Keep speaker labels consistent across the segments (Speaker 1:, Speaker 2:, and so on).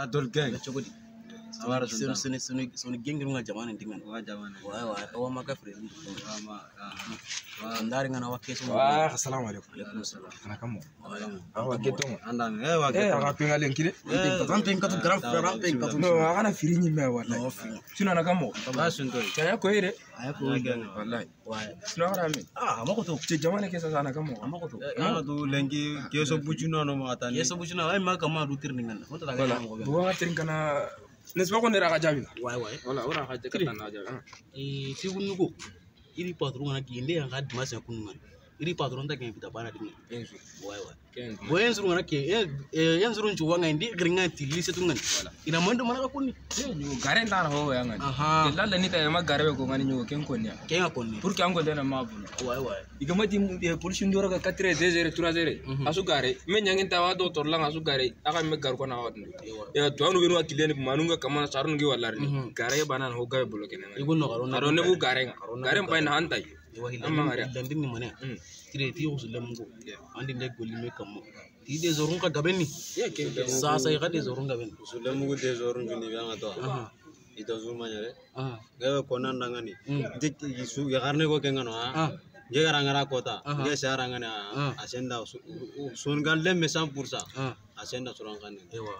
Speaker 1: Ah, geng.
Speaker 2: cogo di soni gengiru nga jamana ndingana
Speaker 1: wa
Speaker 2: maka
Speaker 1: frere
Speaker 2: ndari ngana wakeso
Speaker 3: wa assalamu alaikum.
Speaker 2: Alaikum salam
Speaker 3: ana kamo.
Speaker 2: Wa
Speaker 3: keto.
Speaker 1: Anda ne wa
Speaker 3: eh,
Speaker 1: keto.
Speaker 3: ana pinga len
Speaker 2: kire tan pin katu grand frère an pin katu
Speaker 3: no ana firi ni
Speaker 2: me wala
Speaker 3: sino ana kamo?
Speaker 1: Ba sun
Speaker 3: to ya ko ire.
Speaker 2: Ya ko
Speaker 3: wallahi.
Speaker 2: Wa.
Speaker 3: Sino ah, ana me
Speaker 2: ah amako to
Speaker 3: che jamana kesa sana kamo?
Speaker 2: Amako to
Speaker 1: ana do lengi keso bujuna no ma tani
Speaker 2: keso bujuna ai maka ma rutir ngana
Speaker 3: wala wa tirin kana n'est-ce pas qu'on est rajabi là
Speaker 2: ouais ouais
Speaker 3: voilà on rajabi quand on rajabi et
Speaker 2: si vous nous go il est pas trop on a qui est en train de masser un coup de main iri patron ta kan pita bana dinga
Speaker 3: Kenzu.
Speaker 2: wa wa bo en ngana ke en runju wanga ndi gringa tili setungan ina mando mana ka kunni
Speaker 3: gare ndar ho ya ngani.
Speaker 2: aha
Speaker 3: Ke ni ka ma gare ko ngani nyo ken konni
Speaker 2: ken ka konni
Speaker 3: Pour que ango dena ma bu.
Speaker 2: wa wa
Speaker 3: Iga mati police ndoro ka 4 2 0 3 0. Asu gare. Me nyangin ta wa doctor la asu gare. Aka me gar ko na wa ndu. Ya to anu benu akile ni manunga kamana sarun gi wallar ni. Gare bana ho gabe bolo ken ngani.
Speaker 2: igun no karona
Speaker 3: Aro ne bu gare. Gare mpa na hantai.
Speaker 2: dandini mane tireti yokuzilemuko andinde golime kammo ti desorun ka gabenni sasa ika
Speaker 1: desorun gabenni zulemuku desorun juni bianga to idazur
Speaker 2: manyare
Speaker 1: gawe konan
Speaker 2: dangani.
Speaker 1: Dik isu yakarne ko kengano ha nge garangara kota. Nge
Speaker 2: sarangani
Speaker 1: asenda sun galle me 100% asenda surangan
Speaker 2: ewa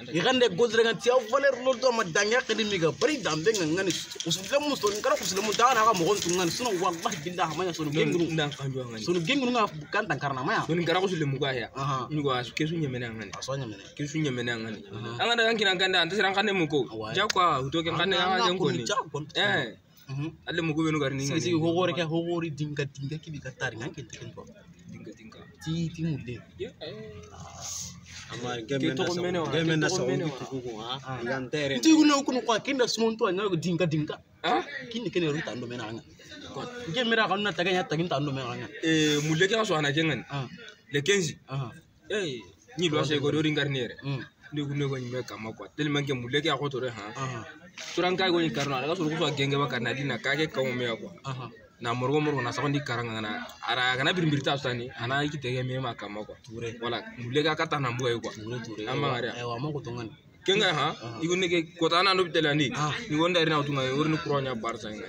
Speaker 2: igande goldre ngan tiya valer lo do ma danya kedi miga bari dambe ngan ngani usule mu so ngara usule mu dana ka mo gontu ngani suno wallahi billahi manya sunu gengru
Speaker 3: ndang kanjo ngani.
Speaker 2: sunu gengru nga kan tankarna maya
Speaker 3: Sun gara ko sule mu ga ya.
Speaker 2: aha
Speaker 3: Nyugo asu kesu nyemena ngani.
Speaker 2: asonya mene
Speaker 3: kesu nyemene ngani. Anga da kina kanda anta siran kanne mu ko.
Speaker 2: Awai.
Speaker 3: Ja kwa uto anga jen ko ni. Eh.
Speaker 2: mhm
Speaker 3: Alle mu ko benu gar ni
Speaker 2: sigi hogore ke hogori dinga dinga kibi katari ngan kente kento
Speaker 3: Dinga dinga.
Speaker 2: ti ti mulle
Speaker 3: Ya.
Speaker 1: gemena
Speaker 3: saungi
Speaker 1: tukuku ha?
Speaker 3: Na morgo morgo na sakondi karanga na ara kana birbirta stani ana iki tege me ma kama kwa.
Speaker 2: ture.
Speaker 3: Wala mulle ka kata na mbuga kwa.
Speaker 2: ture ture.
Speaker 3: Amma ngare.
Speaker 2: ewa mo kutongan
Speaker 3: kenga ha? Igunne ke kota na no bitela ni.
Speaker 2: Ah.
Speaker 3: ni wonda ina utunga urni kronya barsa nga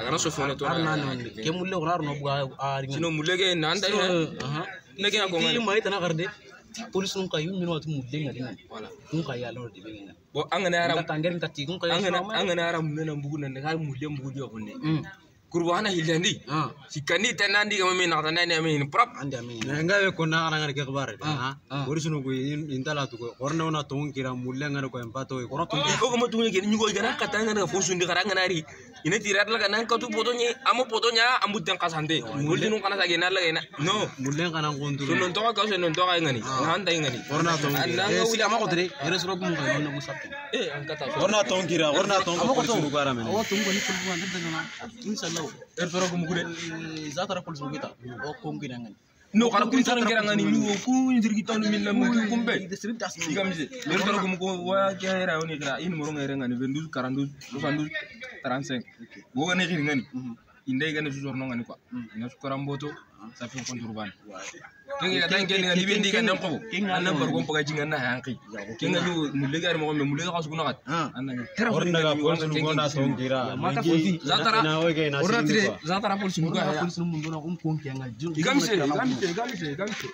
Speaker 3: agana so fone to na
Speaker 2: no ke mulle orar no buga ari
Speaker 3: sino mulege na anda ya.
Speaker 2: Aha.
Speaker 3: Ne ke ko
Speaker 2: ti
Speaker 3: ngani
Speaker 2: mai tana garde police nun kayu min watu mulle ngadi nan
Speaker 3: wala.
Speaker 2: Kun kaya lo de benga
Speaker 3: bo angana ara
Speaker 2: ka tanger ka ti kun kaya
Speaker 3: angana angana ara mbugu na ne ka mbugu dio kunne kurbo hana hilandi
Speaker 2: ah.
Speaker 3: Sikani tanandi ga me na tanani me ni prop.
Speaker 2: Andi ami
Speaker 1: Ngawe kona karangara ke kebare.
Speaker 2: Ah,
Speaker 1: Ha. Ori sunu ko intala tu ko. Orna una tong kira mulle ngara ko empato ko.
Speaker 3: ko ko mo tunye ke nyugo gana katanga na fonsu ndi karanga nari ina tirat la kana ka tu potonye amo potonya ambu tan kasande muldi nun kana sage na la ina no.
Speaker 1: Mulle kana kontu.
Speaker 3: non to ka so non to ka ngani na handa ngani
Speaker 1: Orna tong.
Speaker 3: anna
Speaker 2: eh
Speaker 3: nga
Speaker 2: wili amako tere ere suro kun kayu no busapti
Speaker 3: eh an kata so
Speaker 1: Orna tong kira. Orna tong ko sunu ko ara men.
Speaker 2: awa tungo ni kulbu ande dana inshallah
Speaker 3: ertora gumukude
Speaker 2: eh, zatara polisi mugita o konginangani
Speaker 3: no kana kun taran kera ngani? Mi wo ku injir kita no min lamu ku kumbe? Iga mise mer toro kum ko wa kya era oni kra in moro ngere ngani? Vendus karandu sandu taranseng. Wo ngani? Mm-hmm. Ngani inde ngani su jorno ngani kwa? Mm-hmm. Ina su karamboto safin kun durban kin ga dan kin ga libin diga nan ko annan bargon paga jinga na hanki kin ga muligar mo me muligar kasu kuna
Speaker 2: kat
Speaker 3: annan
Speaker 1: tara hor daga kon sun gona son gira
Speaker 2: mata fuzi
Speaker 3: zatara orna tire zatara
Speaker 2: pulsun
Speaker 3: ga
Speaker 2: pulsun mun dona kun
Speaker 3: kun kin ga jin gamse gamse gamse gamse